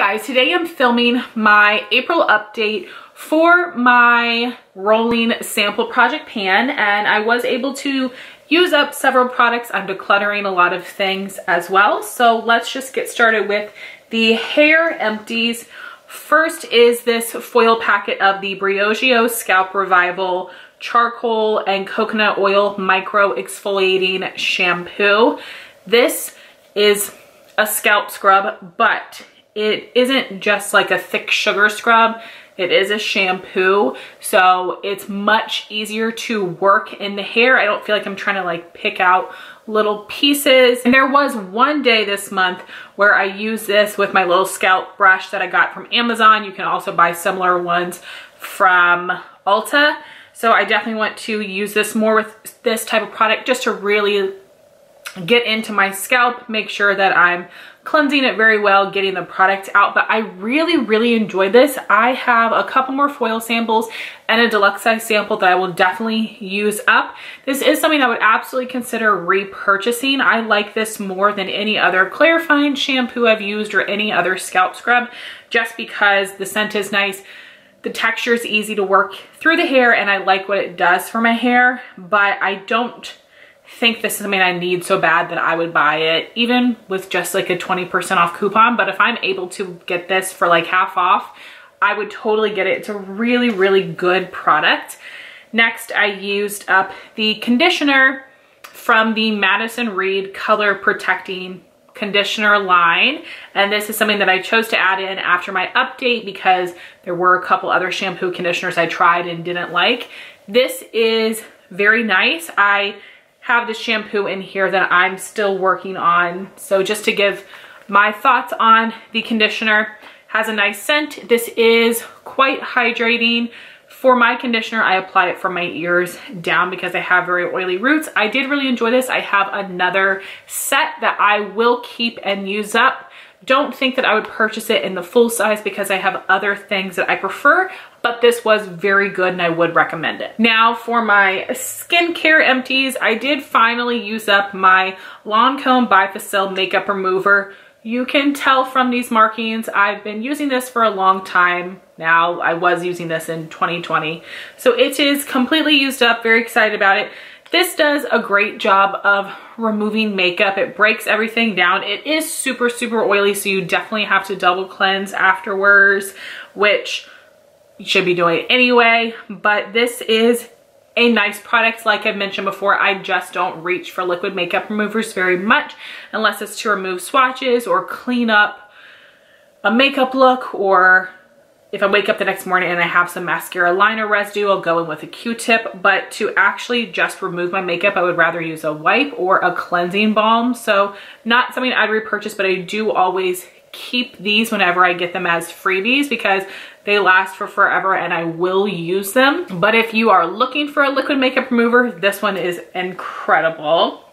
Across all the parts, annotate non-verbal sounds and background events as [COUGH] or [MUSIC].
guys, today I'm filming my April update for my rolling sample project pan and I was able to use up several products. I'm decluttering a lot of things as well. So let's just get started with the hair empties. First is this foil packet of the Briogeo Scalp Revival Charcoal and Coconut Oil Micro Exfoliating Shampoo. This is a scalp scrub, but it isn't just like a thick sugar scrub. It is a shampoo, so it's much easier to work in the hair. I don't feel like I'm trying to like pick out little pieces. And there was one day this month where I used this with my little scalp brush that I got from Amazon. You can also buy similar ones from Ulta. So I definitely want to use this more with this type of product just to really get into my scalp, make sure that I'm cleansing it very well, getting the product out, but I really, really enjoy this. I have a couple more foil samples and a deluxe size sample that I will definitely use up. This is something I would absolutely consider repurchasing. I like this more than any other clarifying shampoo I've used or any other scalp scrub, just because the scent is nice. The texture is easy to work through the hair and I like what it does for my hair, but I don't think this is something I need so bad that I would buy it even with just like a 20% off coupon. But if I'm able to get this for like half off, I would totally get it. It's a really, really good product. Next, I used up the conditioner from the Madison Reed Color Protecting conditioner line and this is something that I chose to add in after my update because there were a couple other shampoo conditioners I tried and didn't like. This is very nice. I have the shampoo in here that I'm still working on. So just to give my thoughts on the conditioner, has a nice scent. This is quite hydrating. For my conditioner, I apply it from my ears down because I have very oily roots. I did really enjoy this. I have another set that I will keep and use up don't think that I would purchase it in the full size because I have other things that I prefer, but this was very good and I would recommend it. Now for my skincare empties, I did finally use up my Lancome Bifacil Makeup Remover. You can tell from these markings, I've been using this for a long time now. I was using this in 2020. So it is completely used up, very excited about it. This does a great job of removing makeup. It breaks everything down. It is super, super oily, so you definitely have to double cleanse afterwards, which you should be doing anyway. But this is a nice product. Like I've mentioned before, I just don't reach for liquid makeup removers very much unless it's to remove swatches or clean up a makeup look or if I wake up the next morning and I have some mascara liner residue, I'll go in with a Q-tip. But to actually just remove my makeup, I would rather use a wipe or a cleansing balm. So not something I'd repurchase, but I do always keep these whenever I get them as freebies because they last for forever and I will use them. But if you are looking for a liquid makeup remover, this one is incredible.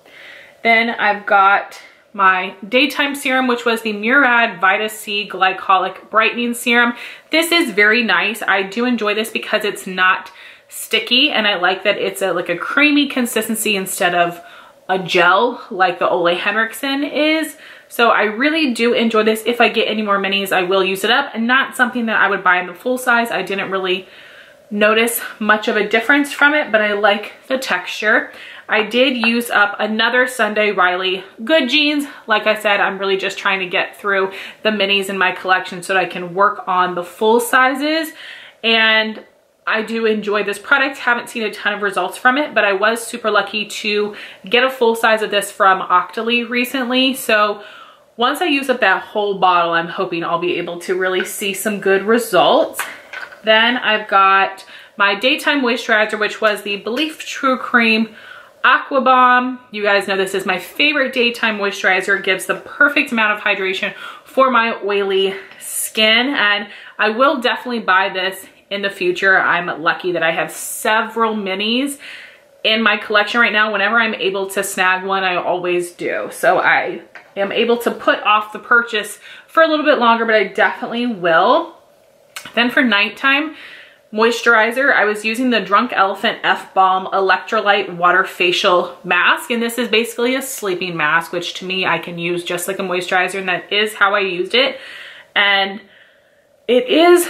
Then I've got my daytime serum, which was the Murad Vita C Glycolic Brightening Serum. This is very nice. I do enjoy this because it's not sticky and I like that it's a like a creamy consistency instead of a gel like the Ole Henriksen is. So I really do enjoy this. If I get any more minis, I will use it up and not something that I would buy in the full size. I didn't really notice much of a difference from it, but I like the texture. I did use up another Sunday Riley Good Genes. Like I said, I'm really just trying to get through the minis in my collection so that I can work on the full sizes. And I do enjoy this product. Haven't seen a ton of results from it, but I was super lucky to get a full size of this from Octoly recently. So once I use up that whole bottle, I'm hoping I'll be able to really see some good results. Then I've got my daytime moisturizer, which was the Belif True Cream Aqua Bomb. You guys know this is my favorite daytime moisturizer. It gives the perfect amount of hydration for my oily skin. And I will definitely buy this in the future. I'm lucky that I have several minis in my collection right now. Whenever I'm able to snag one, I always do. So I am able to put off the purchase for a little bit longer, but I definitely will. Then for nighttime, moisturizer, I was using the Drunk Elephant F-Balm Electrolyte Water Facial Mask. And this is basically a sleeping mask, which to me, I can use just like a moisturizer. And that is how I used it. And it is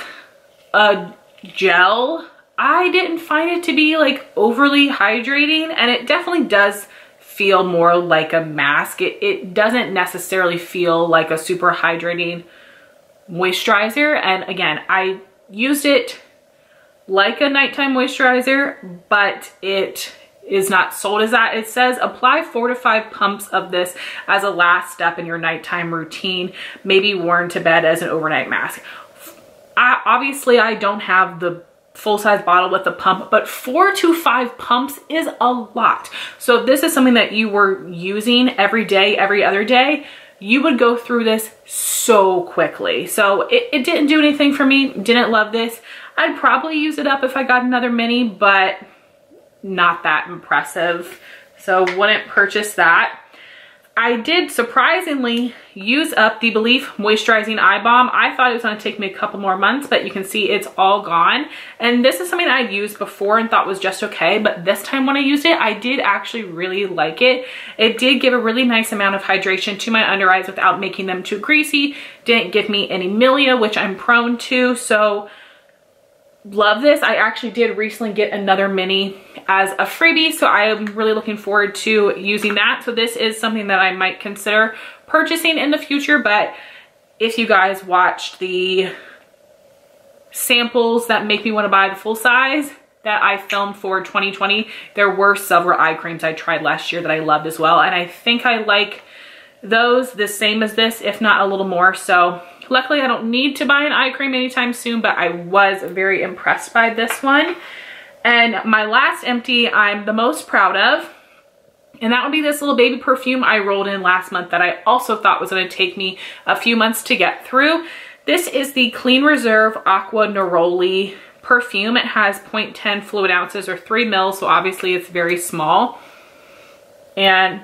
a gel. I didn't find it to be like overly hydrating and it definitely does feel more like a mask. It, it doesn't necessarily feel like a super hydrating moisturizer. And again, I used it like a nighttime moisturizer, but it is not sold as that. It says apply four to five pumps of this as a last step in your nighttime routine, maybe worn to bed as an overnight mask. I, obviously, I don't have the full-size bottle with the pump, but four to five pumps is a lot. So if this is something that you were using every day, every other day, you would go through this so quickly. So it, it didn't do anything for me, didn't love this. I'd probably use it up if I got another mini, but not that impressive. So wouldn't purchase that. I did surprisingly use up the Belif Moisturizing Eye Bomb. I thought it was gonna take me a couple more months, but you can see it's all gone. And this is something I'd used before and thought was just okay, but this time when I used it, I did actually really like it. It did give a really nice amount of hydration to my under eyes without making them too greasy. Didn't give me any milia, which I'm prone to, so love this. I actually did recently get another mini as a freebie, so I am really looking forward to using that. So this is something that I might consider purchasing in the future, but if you guys watched the samples that make me want to buy the full size that I filmed for 2020, there were several eye creams I tried last year that I loved as well. And I think I like those the same as this, if not a little more. So luckily I don't need to buy an eye cream anytime soon, but I was very impressed by this one. And my last empty I'm the most proud of. And that would be this little baby perfume I rolled in last month that I also thought was gonna take me a few months to get through. This is the Clean Reserve Acqua Neroli perfume. It has 0.10 fluid ounces or three mils, so obviously it's very small. And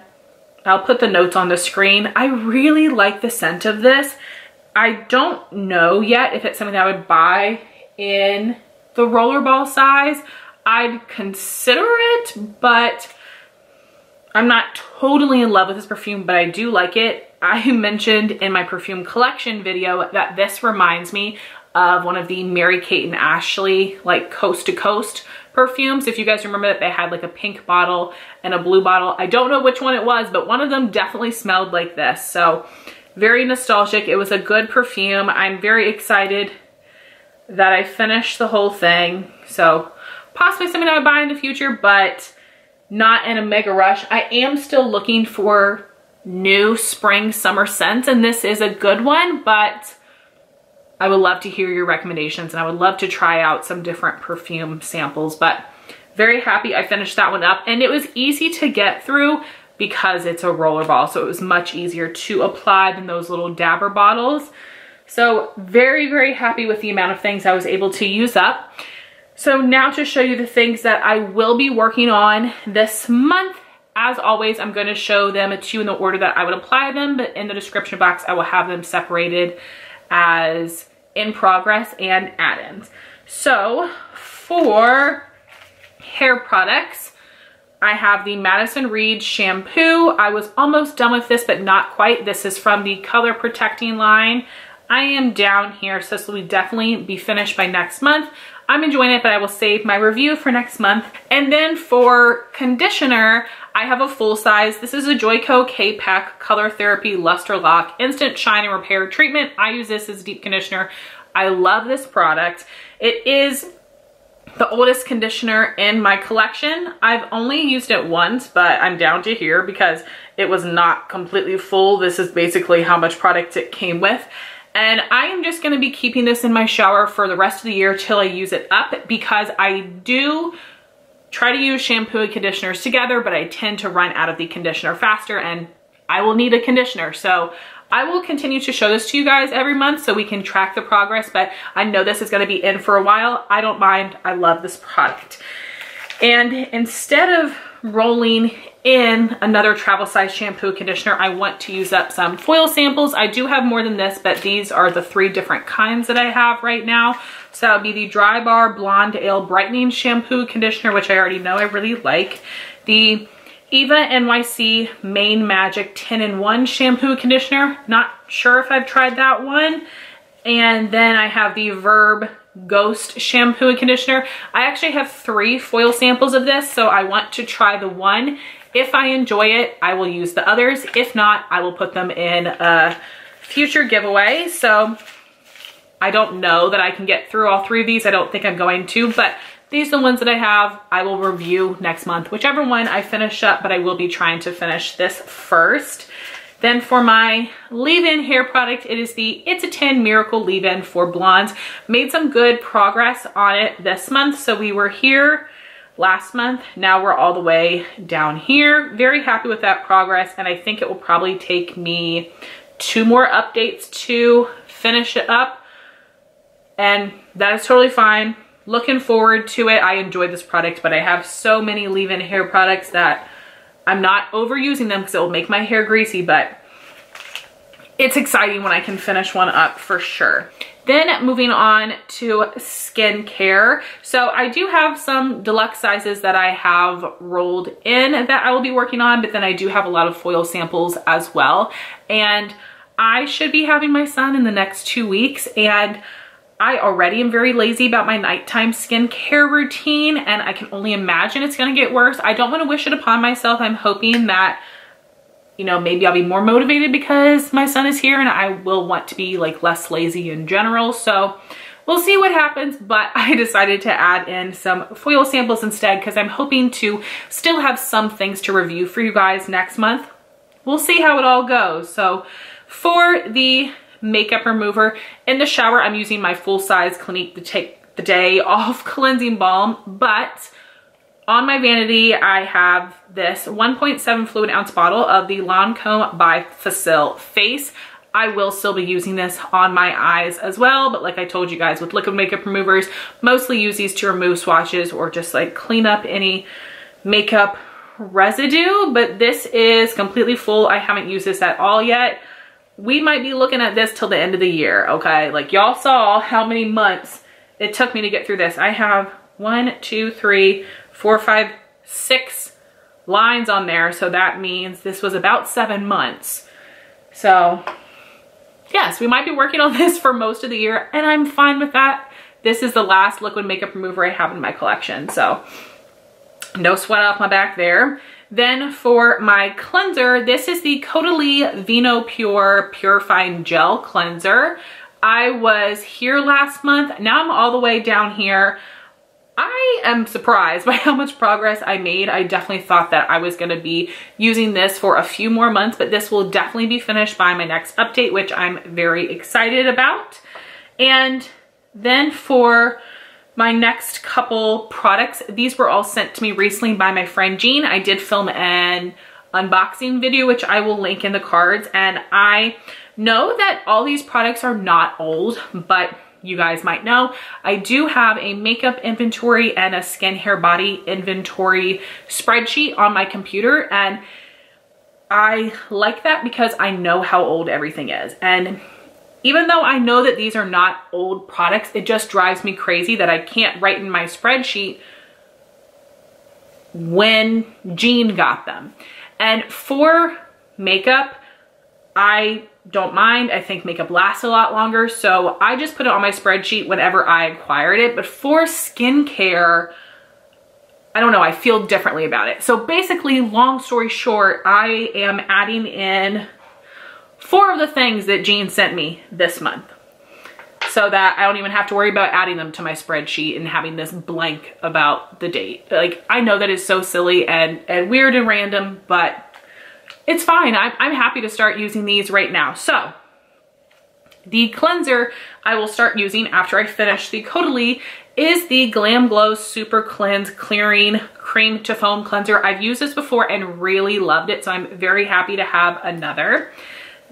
I'll put the notes on the screen. I really like the scent of this. I don't know yet if it's something that I would buy in the rollerball size. I'd consider it, but I'm not totally in love with this perfume, but I do like it. I [LAUGHS] mentioned in my perfume collection video that this reminds me of one of the Mary-Kate and Ashley like coast to coast perfumes. If you guys remember that they had like a pink bottle and a blue bottle. I don't know which one it was, but one of them definitely smelled like this. So very nostalgic. It was a good perfume. I'm very excited that I finished the whole thing. So possibly something I would buy in the future, but not in a mega rush. I am still looking for new spring summer scents and this is a good one, but I would love to hear your recommendations and I would love to try out some different perfume samples, but very happy I finished that one up and it was easy to get through because it's a roller ball. So it was much easier to apply than those little dabber bottles. So very, very happy with the amount of things I was able to use up. So now to show you the things that I will be working on this month. As always, I'm going to show them to you in the order that I would apply them, but in the description box, I will have them separated as in progress and add-ins. So for hair products, I have the Madison Reed shampoo. I was almost done with this, but not quite. This is from the Color Protecting line. I am down here, so this will definitely be finished by next month. I'm enjoying it, but I will save my review for next month. And then for conditioner, I have a full size. This is a Joico K-Pak Color Therapy Luster Lock Instant Shine and Repair Treatment. I use this as a deep conditioner. I love this product. It is the oldest conditioner in my collection. I've only used it once, but I'm down to here because it was not completely full. This is basically how much product it came with. And I am just gonna be keeping this in my shower for the rest of the year till I use it up because I do try to use shampoo and conditioners together, but I tend to run out of the conditioner faster and I will need a conditioner. So I will continue to show this to you guys every month so we can track the progress, but I know this is gonna be in for a while. I don't mind, I love this product. And instead of rolling in another travel size shampoo conditioner, I want to use up some foil samples. I do have more than this, but these are the three different kinds that I have right now. So that would be the Dry Bar Blonde Ale Brightening Shampoo Conditioner, which I already know I really like. The Eva NYC Mane Magic 10-in-1 shampoo conditioner. Not sure if I've tried that one. And then I have the Verb Ghost shampoo and conditioner. I actually have three foil samples of this, so I want to try the one. If I enjoy it, I will use the others. If not, I will put them in a future giveaway. So I don't know that I can get through all three of these. I don't think I'm going to, but these are the ones that I have. I will review next month, whichever one I finish up, but I will be trying to finish this first. Then for my leave-in hair product, it is the It's a 10 Miracle Leave-In for Blondes. Made some good progress on it this month. So we were here last month. Now we're all the way down here. Very happy with that progress. And I think it will probably take me two more updates to finish it up. And that is totally fine. Looking forward to it. I enjoy this product, but I have so many leave-in hair products that I'm not overusing them because it will make my hair greasy, but it's exciting when I can finish one up for sure. Then moving on to skincare. So I do have some deluxe sizes that I have rolled in that I will be working on, but then I do have a lot of foil samples as well. And I should be having my son in the next two weeks and I already am very lazy about my nighttime skincare routine and I can only imagine it's gonna get worse. I don't wanna wish it upon myself. I'm hoping that, you know, maybe I'll be more motivated because my son is here and I will want to be like less lazy in general. So we'll see what happens, but [LAUGHS] I decided to add in some foil samples instead because I'm hoping to still have some things to review for you guys next month. We'll see how it all goes. So for the makeup remover. In the shower, I'm using my full-size Clinique to take the day [LAUGHS] off cleansing balm, but on my vanity, I have this 1.7 fluid ounce bottle of the Lancome BiFacil Face. I will still be using this on my eyes as well, but like I told you guys with liquid makeup removers, mostly use these to remove swatches or just like clean up any makeup residue, but this is completely full. I haven't used this at all yet we might be looking at this till the end of the year, okay? Like y'all saw how many months it took me to get through this. I have one, two, three, four, five, six lines on there. So that means this was about seven months. So yes, we might be working on [LAUGHS] this for most of the year and I'm fine with that. This is the last liquid makeup remover I have in my collection. So no sweat off my back there. Then for my cleanser, this is the Caudalie Vino Pure Purifying Gel Cleanser. I was here last month. Now I'm all the way down here. I am surprised [LAUGHS] by how much progress I made. I definitely thought that I was gonna be using this for a few more months, but this will definitely be finished by my next update, which I'm very excited about. And then for my next couple products, these were all sent to me recently by my friend Jean. I did film an unboxing video, which I will link in the cards. And I know that all these products are not old, but you guys might know, I do have a makeup inventory and a skin, hair, body inventory spreadsheet on my computer. And I like that because I know how old everything is. And even though I know that these are not old products, it just drives me crazy that I can't write in my spreadsheet when Jean got them. And for makeup, I don't mind. I think makeup lasts a lot longer. So I just put it on my spreadsheet whenever I acquired it. But for skincare, I don't know, I feel differently about it. So basically, long story short, I am adding in four of the things that Jean sent me this month so that I don't even have to worry about adding them to my spreadsheet and having this blank about the date. Like, I know that is so silly and, and weird and random, but it's fine. I'm, I'm happy to start using these right now. So, the cleanser I will start using after I finish the Caudalie is the Glam Glow Super Cleanse Clearing Cream to Foam Cleanser. I've used this before and really loved it, so I'm very happy to have another.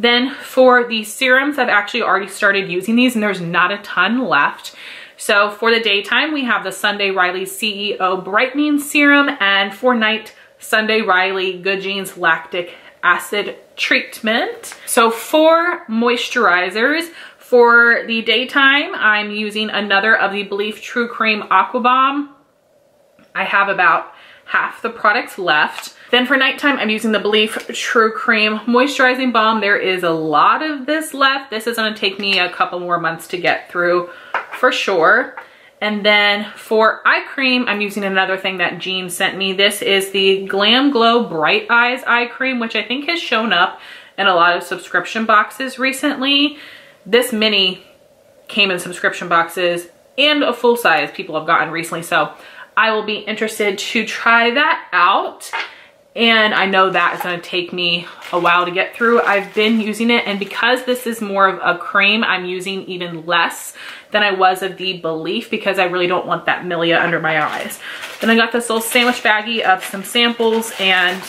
Then for the serums, I've actually already started using these and there's not a ton left. So for the daytime, we have the Sunday Riley CEO Brightening Serum and for night, Sunday Riley Good Genes Lactic Acid Treatment. So for moisturizers, for the daytime, I'm using another of the Belif True Cream Aqua Bomb. I have about half the products left. Then for nighttime, I'm using the Belif True Cream Moisturizing Bomb. There is a lot of this left. This is gonna take me a couple more months to get through for sure. And then for eye cream, I'm using another thing that Jean sent me. This is the Glam Glow Bright Eyes Eye Cream, which I think has shown up in a lot of subscription boxes recently. This mini came in subscription boxes and a full size people have gotten recently. So I will be interested to try that out. And I know that is gonna take me a while to get through. I've been using it and because this is more of a cream, I'm using even less than I was of the Belif because I really don't want that milia under my eyes. Then I got this little sandwich baggie of some samples and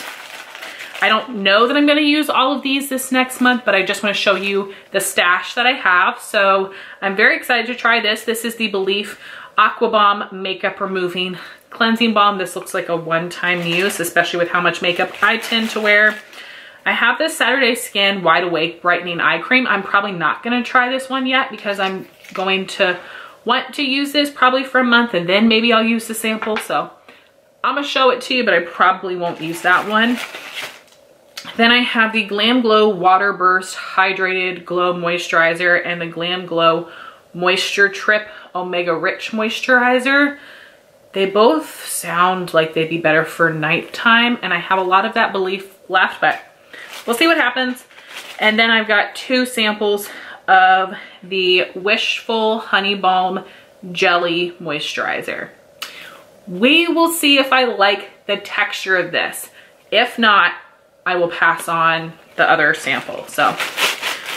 I don't know that I'm gonna use all of these this next month, but I just wanna show you the stash that I have. So I'm very excited to try this. This is the Belif Aqua Bomb Makeup Removing Cleansing Balm. This looks like a one-time use, especially with how much makeup I tend to wear. I have this Saturday Skin Wide Awake Brightening Eye Cream. I'm probably not gonna try this one yet because I'm going to want to use this probably for a month and then maybe I'll use the sample. So I'm gonna show it to you, but I probably won't use that one. Then I have the Glam Glow Water Burst Hydrated Glow Moisturizer and the Glam Glow Moisture Trip Omega Rich Moisturizer. They both sound like they'd be better for nighttime and I have a lot of that Belif left, but we'll see what happens. And then I've got two samples of the Wishful Honey Balm Jelly Moisturizer. We will see if I like the texture of this. If not, I will pass on the other sample. So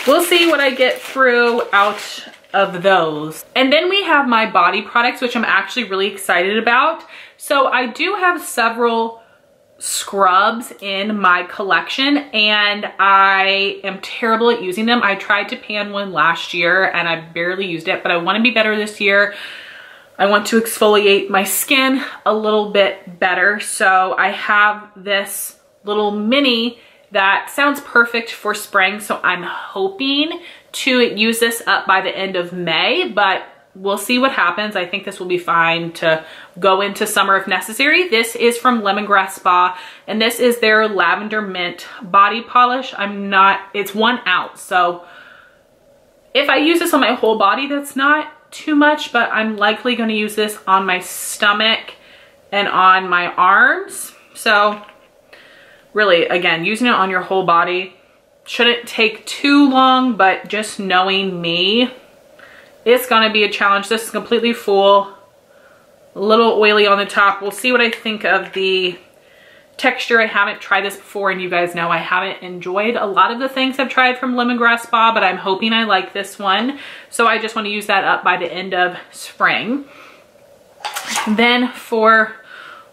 we'll see what I get through out of those. And then we have my body products, which I'm actually really excited about. So I do have several scrubs in my collection and I am terrible at using them. I tried to pan one last year and I barely used it, but I wanna be better this year. I want to exfoliate my skin a little bit better. So I have this little mini that sounds perfect for spring. So I'm hoping to use this up by the end of May, but we'll see what happens. I think this will be fine to go into summer if necessary. This is from Lemongrass Spa, and this is their Lavender Mint Body Polish. I'm not, it's one ounce, so if I use this on my whole body, that's not too much, but I'm likely gonna use this on my stomach and on my arms. So really, again, using it on your whole body shouldn't take too long, but just knowing me, it's gonna be a challenge. This is completely full, a little oily on the top. We'll see what I think of the texture. I haven't tried this before and you guys know I haven't enjoyed a lot of the things I've tried from Lemongrass Spa, but I'm hoping I like this one. So I just wanna use that up by the end of spring. Then for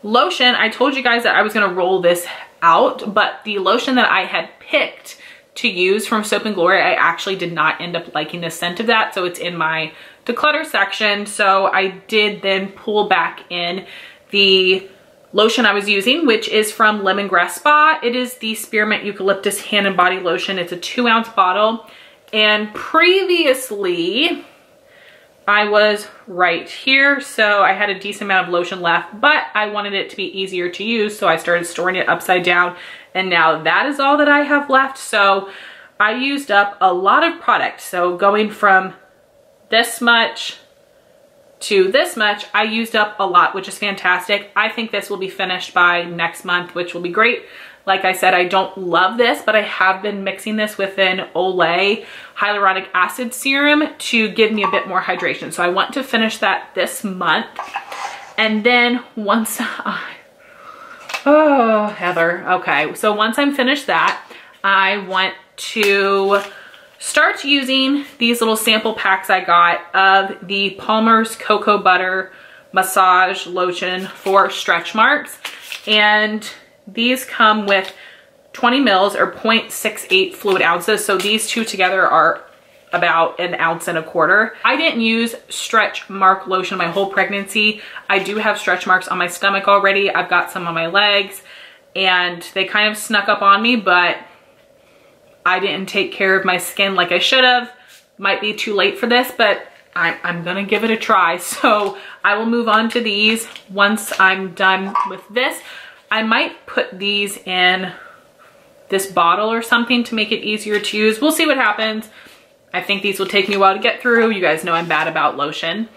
lotion, I told you guys that I was gonna roll this out, but the lotion that I had picked to use from Soap & Glory, I actually did not end up liking the scent of that. So it's in my declutter section. So I did then pull back in the lotion I was using, which is from Lemongrass Spa. It is the Spearmint Eucalyptus Hand and Body Lotion. It's a two ounce bottle. And previously, I was right here. So I had a decent amount of lotion left, but I wanted it to be easier to use. So I started storing it upside down and now that is all that I have left. So I used up a lot of product. So going from this much to this much, I used up a lot, which is fantastic. I think this will be finished by next month, which will be great. Like I said, I don't love this, but I have been mixing this with an Olay hyaluronic acid serum to give me a bit more hydration. So I want to finish that this month. And then once [LAUGHS] I, oh, Heather. Okay, so once I'm finished that, I want to start using these little sample packs I got of the Palmer's Cocoa Butter Massage Lotion for stretch marks. And these come with 20 mils or 0.68 fluid ounces. So these two together are about an ounce and a quarter. I didn't use stretch mark lotion my whole pregnancy. I do have stretch marks on my stomach already. I've got some on my legs and they kind of snuck up on me, but I didn't take care of my skin like I should have. Might be too late for this, but I'm, I'm gonna give it a try. [LAUGHS] So I will move on to these once I'm done with this. I might put these in this bottle or something to make it easier to use. We'll see what happens. I think these will take me a while to get through. You guys know I'm bad about lotion.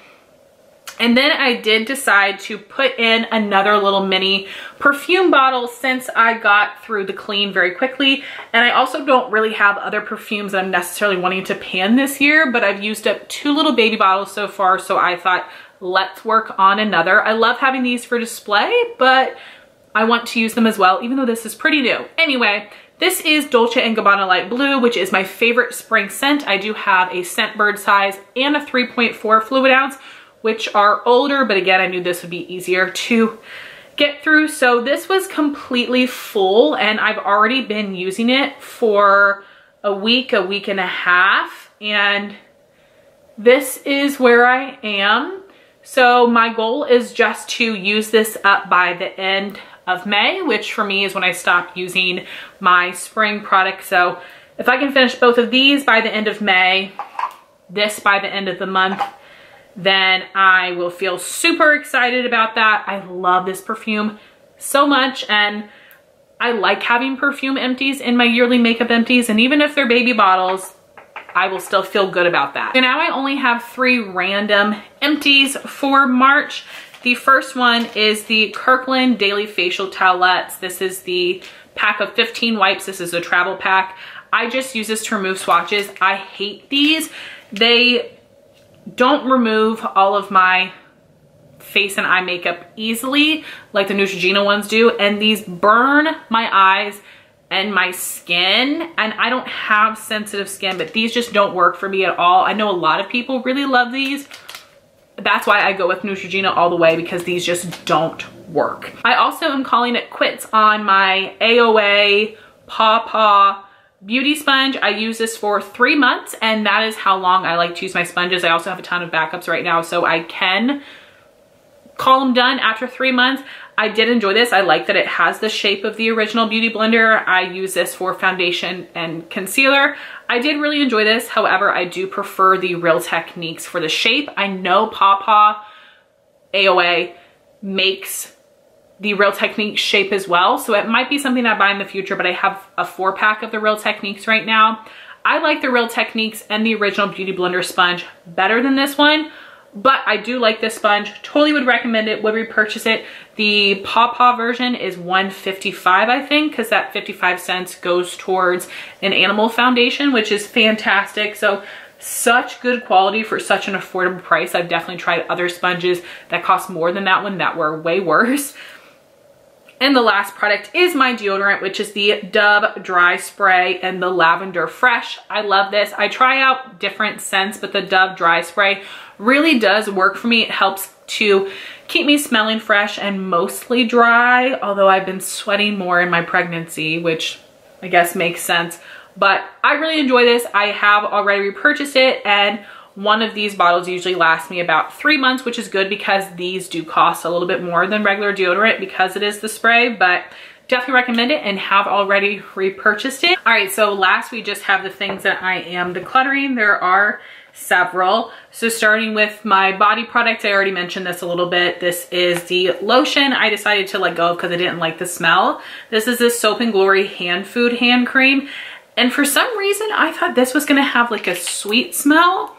And then I did decide to put in another little mini perfume bottle since I got through the clean very quickly. And I also don't really have other perfumes that I'm necessarily wanting to pan this year, but I've used up two little baby bottles so far. So I thought, let's work on another. I love having these for display, but I want to use them as well, even though this is pretty new. Anyway, this is Dolce & Gabbana Light Blue, which is my favorite spring scent. I do have a Scentbird size and a 3.4 fluid ounce, which are older, but again, I knew this would be easier to get through. So this was completely full and I've already been using it for a week, a week and a half. And this is where I am. So my goal is just to use this up by the end of May, which for me is when I stop using my spring product. So if I can finish both of these by the end of May, this by the end of the month, then I will feel super excited about that. I love this perfume so much and I like having perfume empties in my yearly makeup empties and even if they're baby bottles, I will still feel good about that. So now I only have three random empties for March. The first one is the Kirkland Daily Facial Towelettes. This is the pack of 15 wipes. This is a travel pack. I just use this to remove swatches. I hate these. They don't remove all of my face and eye makeup easily like the Neutrogena ones do. And these burn my eyes and my skin and I don't have sensitive skin but these just don't work for me at all. I know a lot of people really love these. That's why I go with Neutrogena all the way because these just don't work. I also am calling it quits on my AOA Paw Paw beauty sponge. I use this for three months and that is how long I like to use my sponges. I also have a ton of backups right now so I can call them done after three months. I did enjoy this. I like that it has the shape of the original Beauty Blender. I use this for foundation and concealer. I did really enjoy this. However, I do prefer the Real Techniques for the shape. I know Paw AOA makes the Real Techniques shape as well. So it might be something I buy in the future, but I have a four pack of the Real Techniques right now. I like the Real Techniques and the original Beauty Blender sponge better than this one but I do like this sponge. Totally would recommend it, would repurchase it. The Paw Paw version is 155 I think, because that 55 cents goes towards an animal foundation, which is fantastic. So such good quality for such an affordable price. I've definitely tried other sponges that cost more than that one that were way worse. And the last product is my deodorant, which is the Dove Dry Spray and the Lavender Fresh. I love this. I try out different scents, but the Dove Dry Spray really does work for me. It helps to keep me smelling fresh and mostly dry, although I've been sweating more in my pregnancy, which I guess makes sense. But I really enjoy this. I have already repurchased it and one of these bottles usually lasts me about three months, which is good because these do cost a little bit more than regular deodorant because it is the spray, but definitely recommend it and have already repurchased it. All right, so last we just have the things that I am decluttering. There are several. So starting with my body products, I already mentioned this a little bit. This is the lotion I decided to let go because I didn't like the smell. This is this Soap and Glory hand food hand cream. And for some reason, I thought this was gonna have like a sweet smell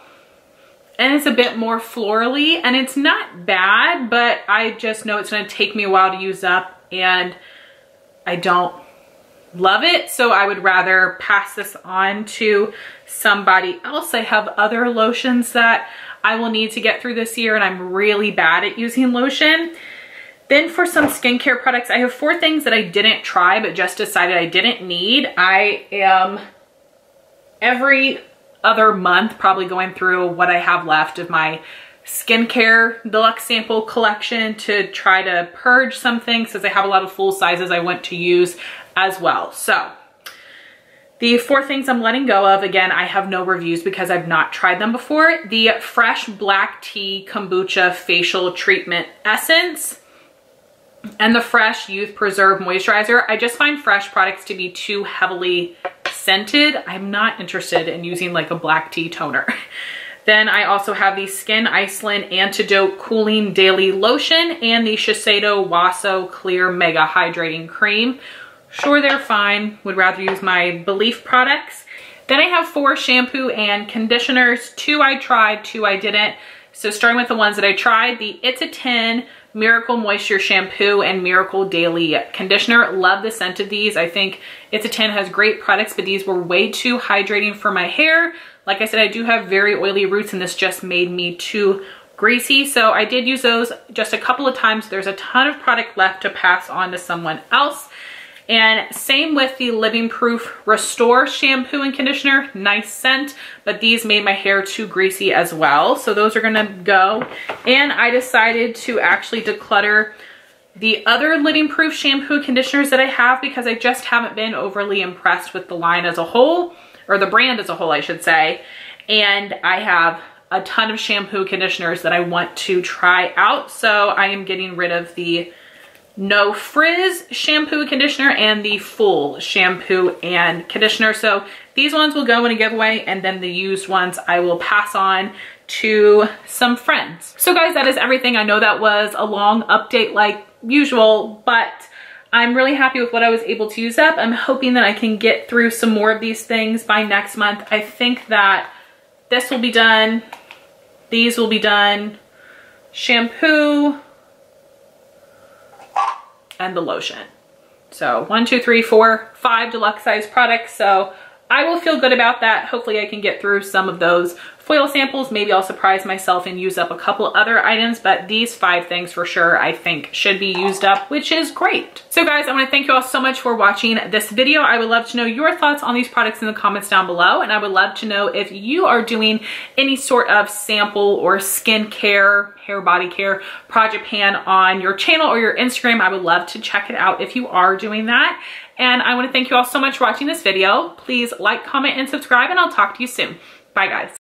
and it's a bit more florally and it's not bad, but I just know it's gonna take me a while to use up and I don't love it. So I would rather pass this on to somebody else. I have other lotions that I will need to get through this year and I'm really bad at using lotion. Then for some skincare products, I have four things that I didn't try but just decided I didn't need. I am every other month probably going through what I have left of my skincare deluxe sample collection to try to purge some things I have a lot of full sizes I want to use as well. So the four things I'm letting go of, again, I have no reviews because I've not tried them before. The Fresh Black Tea Kombucha Facial Treatment Essence and the Fresh Youth Preserve Moisturizer. I just find Fresh products to be too heavily scented. I'm not interested in using like a black tea toner. [LAUGHS] Then I also have the Skin Iceland Antidote Cooling Daily Lotion and the Shiseido Waso Clear Mega Hydrating Cream. Sure, they're fine. Would rather use my Belif products. Then I have four shampoo and conditioners. Two I tried, two I didn't. So starting with the ones that I tried, the It's a 10 Miracle Moisture Shampoo and Miracle Daily Conditioner. Love the scent of these. I think It's a 10 has great products, but these were way too hydrating for my hair. Like I said, I do have very oily roots and this just made me too greasy. So I did use those just a couple of times. There's a ton of product left to pass on to someone else. And same with the Living Proof Restore shampoo and conditioner. Nice scent, but these made my hair too greasy as well. So those are gonna go. And I decided to actually declutter the other Living Proof shampoo conditioners that I have because I just haven't been overly impressed with the line as a whole or the brand as a whole, I should say. And I have a ton of shampoo conditioners that I want to try out. So I am getting rid of the No Frizz shampoo conditioner and the full shampoo and conditioner. So these ones will go in a giveaway and then the used ones I will pass on to some friends. So guys, that is everything. I know that was a long update like usual, but I'm really happy with what I was able to use up. I'm hoping that I can get through some more of these things by next month. I think that this will be done. These will be done. Shampoo and the lotion. So one, two, three, four, five deluxe size products. So I will feel good about that. Hopefully I can get through some of those foil samples. Maybe I'll surprise myself and use up a couple other items, but these five things for sure I think should be used up, which is great. So guys, I wanna thank you all so much for watching this video. I would love to know your thoughts on these products in the comments down below, and I would love to know if you are doing any sort of sample or skincare, hair, body care project pan on your channel or your Instagram. I would love to check it out if you are doing that. And I wanna thank you all so much for watching this video. Please like, comment, and subscribe, and I'll talk to you soon. Bye guys.